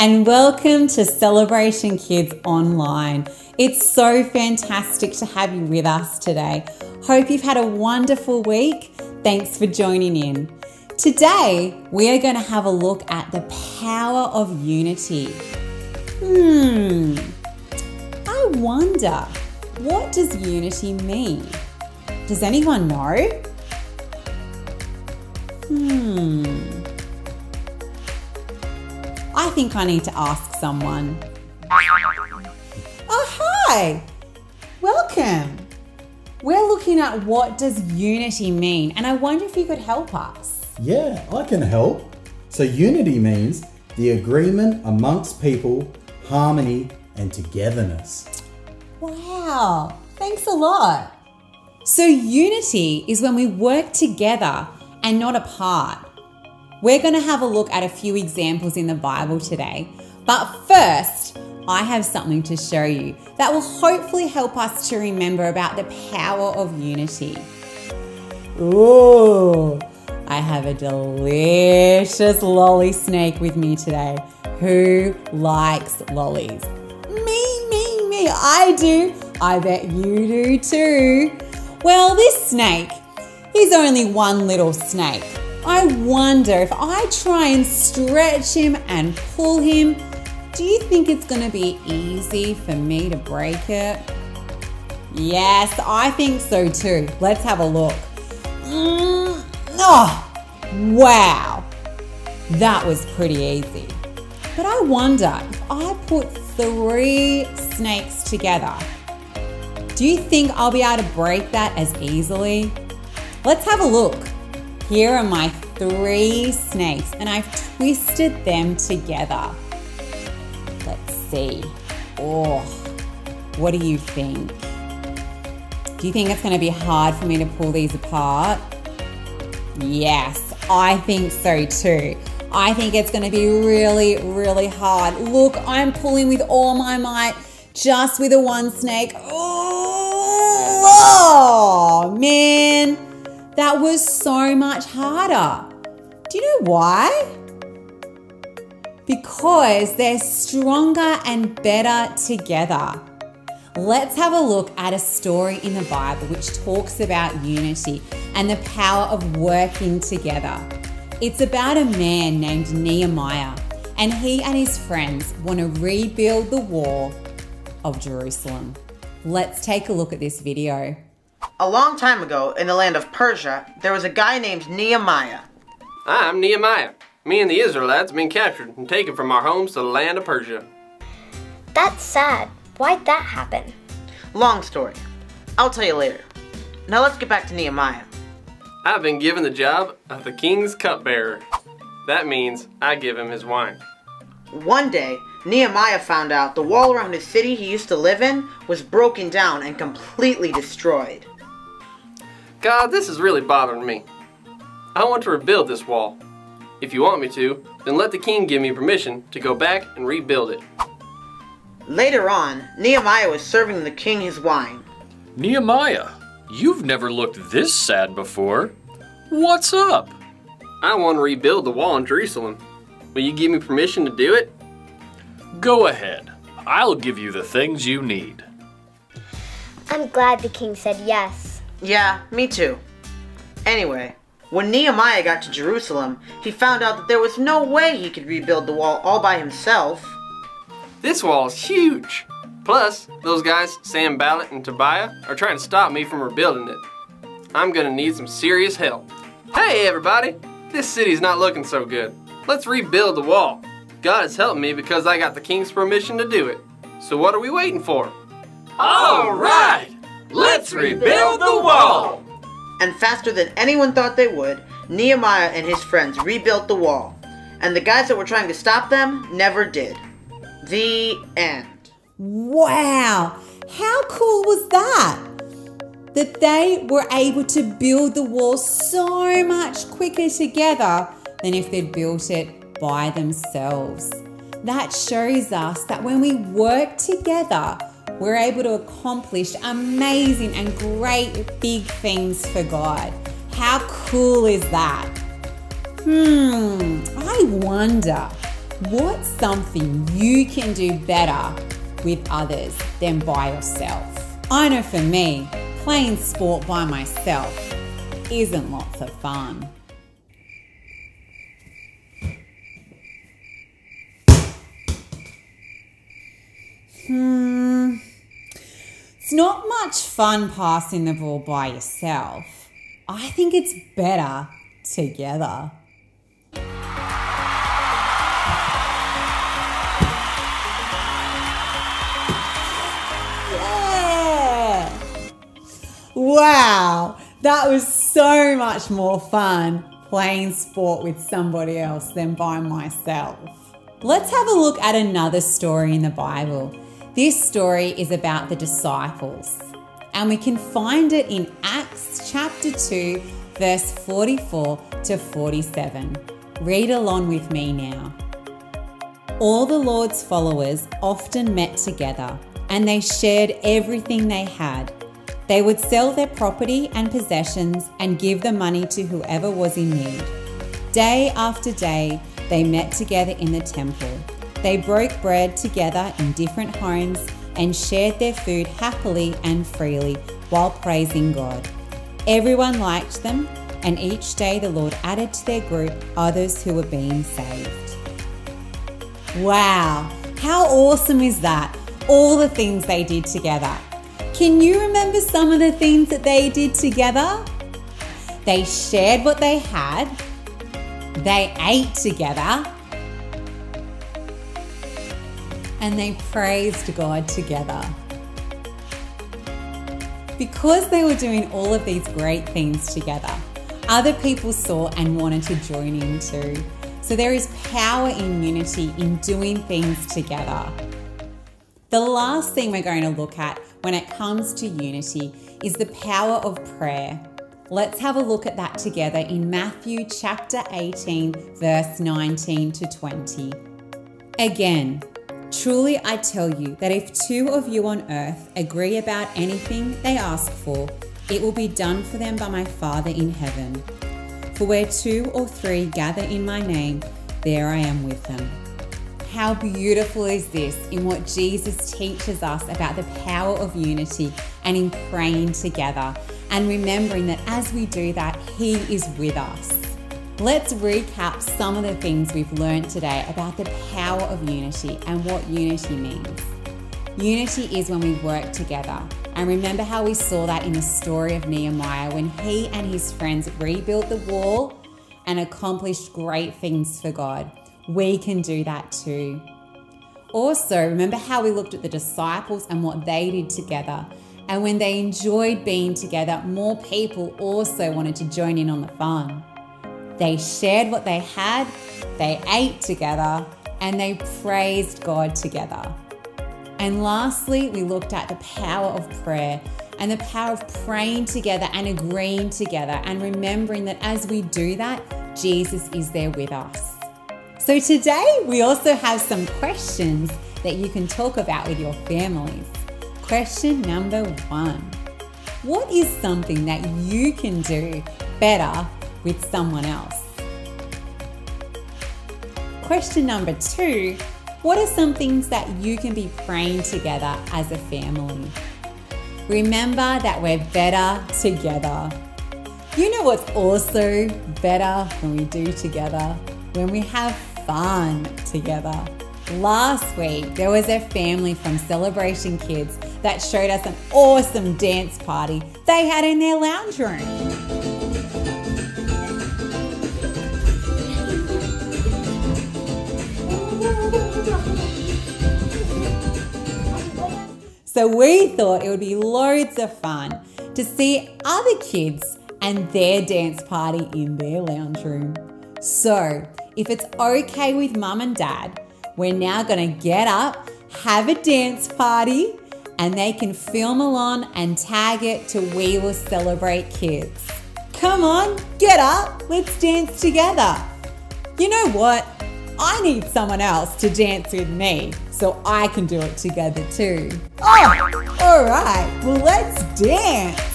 and welcome to Celebration Kids Online. It's so fantastic to have you with us today. Hope you've had a wonderful week. Thanks for joining in. Today, we are going to have a look at the power of unity. Hmm, I wonder, what does unity mean? Does anyone know? Hmm. I think I need to ask someone. Oh, hi! Welcome! We're looking at what does unity mean, and I wonder if you could help us. Yeah, I can help. So, unity means the agreement amongst people, harmony, and togetherness. Wow, thanks a lot. So, unity is when we work together and not apart. We're going to have a look at a few examples in the Bible today. But first, I have something to show you that will hopefully help us to remember about the power of unity. Ooh, I have a delicious lolly snake with me today. Who likes lollies? Me, me, me. I do. I bet you do too. Well, this snake, is only one little snake I wonder if I try and stretch him and pull him, do you think it's going to be easy for me to break it? Yes, I think so too. Let's have a look. Mm, oh, wow. That was pretty easy. But I wonder if I put three snakes together, do you think I'll be able to break that as easily? Let's have a look. Here are my three snakes and I've twisted them together. Let's see. Oh, what do you think? Do you think it's going to be hard for me to pull these apart? Yes, I think so too. I think it's going to be really, really hard. Look, I'm pulling with all my might just with a one snake. Oh, oh man. That was so much harder. Do you know why? Because they're stronger and better together. Let's have a look at a story in the Bible which talks about unity and the power of working together. It's about a man named Nehemiah, and he and his friends want to rebuild the wall of Jerusalem. Let's take a look at this video. A long time ago, in the land of Persia, there was a guy named Nehemiah. I'm Nehemiah. Me and the Israelites have been captured and taken from our homes to the land of Persia. That's sad. Why'd that happen? Long story. I'll tell you later. Now let's get back to Nehemiah. I've been given the job of the king's cupbearer. That means I give him his wine. One day, Nehemiah found out the wall around his city he used to live in was broken down and completely destroyed. God, this is really bothering me. I want to rebuild this wall. If you want me to, then let the king give me permission to go back and rebuild it. Later on, Nehemiah was serving the king his wine. Nehemiah, you've never looked this sad before. What's up? I want to rebuild the wall in Jerusalem. Will you give me permission to do it? Go ahead. I'll give you the things you need. I'm glad the king said yes. Yeah, me too. Anyway, when Nehemiah got to Jerusalem, he found out that there was no way he could rebuild the wall all by himself. This wall is huge. Plus, those guys, Sanballat and Tobiah, are trying to stop me from rebuilding it. I'm gonna need some serious help. Hey everybody! This city's not looking so good. Let's rebuild the wall. God has helped me because I got the king's permission to do it. So what are we waiting for? All right! Let's rebuild the wall! And faster than anyone thought they would, Nehemiah and his friends rebuilt the wall. And the guys that were trying to stop them never did. The end. Wow! How cool was that? That they were able to build the wall so much quicker together than if they'd built it by themselves. That shows us that when we work together, we're able to accomplish amazing and great big things for God. How cool is that? Hmm, I wonder, What's something you can do better with others than by yourself? I know for me, playing sport by myself isn't lots of fun. Hmm. It's not much fun passing the ball by yourself. I think it's better together. Yeah! Wow, that was so much more fun playing sport with somebody else than by myself. Let's have a look at another story in the Bible. This story is about the disciples, and we can find it in Acts chapter 2, verse 44 to 47. Read along with me now. All the Lord's followers often met together and they shared everything they had. They would sell their property and possessions and give the money to whoever was in need. Day after day, they met together in the temple. They broke bread together in different homes and shared their food happily and freely while praising God. Everyone liked them, and each day the Lord added to their group others who were being saved. Wow, how awesome is that? All the things they did together. Can you remember some of the things that they did together? They shared what they had, they ate together, and they praised God together. Because they were doing all of these great things together, other people saw and wanted to join in too. So there is power in unity in doing things together. The last thing we're going to look at when it comes to unity is the power of prayer. Let's have a look at that together in Matthew chapter 18, verse 19 to 20. Again, truly I tell you that if two of you on earth agree about anything they ask for, it will be done for them by my Father in heaven. For where two or three gather in my name, there I am with them. How beautiful is this in what Jesus teaches us about the power of unity and in praying together and remembering that as we do that, He is with us. Let's recap some of the things we've learned today about the power of unity and what unity means. Unity is when we work together. And remember how we saw that in the story of Nehemiah when he and his friends rebuilt the wall and accomplished great things for God. We can do that too. Also, remember how we looked at the disciples and what they did together. And when they enjoyed being together, more people also wanted to join in on the fun. They shared what they had, they ate together, and they praised God together. And lastly, we looked at the power of prayer and the power of praying together and agreeing together and remembering that as we do that, Jesus is there with us. So today, we also have some questions that you can talk about with your families. Question number one What is something that you can do better with someone else? Question number two what are some things that you can be praying together as a family? Remember that we're better together. You know what's also better when we do together? When we have fun together. Last week, there was a family from Celebration Kids that showed us an awesome dance party they had in their lounge room. So we thought it would be loads of fun to see other kids and their dance party in their lounge room. So, if it's okay with mum and dad, we're now going to get up, have a dance party, and they can film along and tag it to We Will Celebrate Kids. Come on, get up, let's dance together. You know what? I need someone else to dance with me so I can do it together too. Oh, all right, well, let's dance.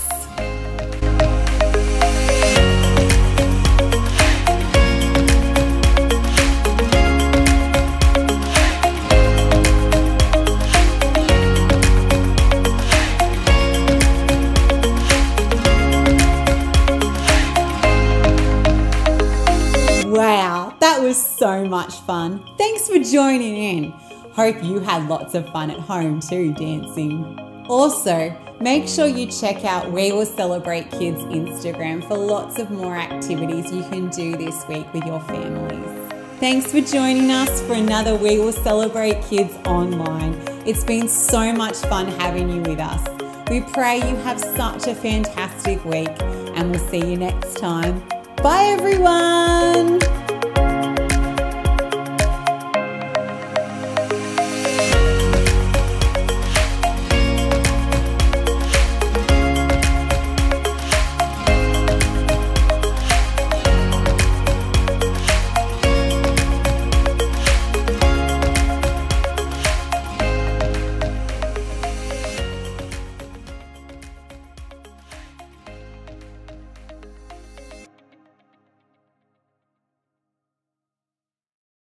Much fun. Thanks for joining in. Hope you had lots of fun at home too, dancing. Also, make sure you check out We Will Celebrate Kids Instagram for lots of more activities you can do this week with your families. Thanks for joining us for another We Will Celebrate Kids online. It's been so much fun having you with us. We pray you have such a fantastic week and we'll see you next time. Bye, everyone.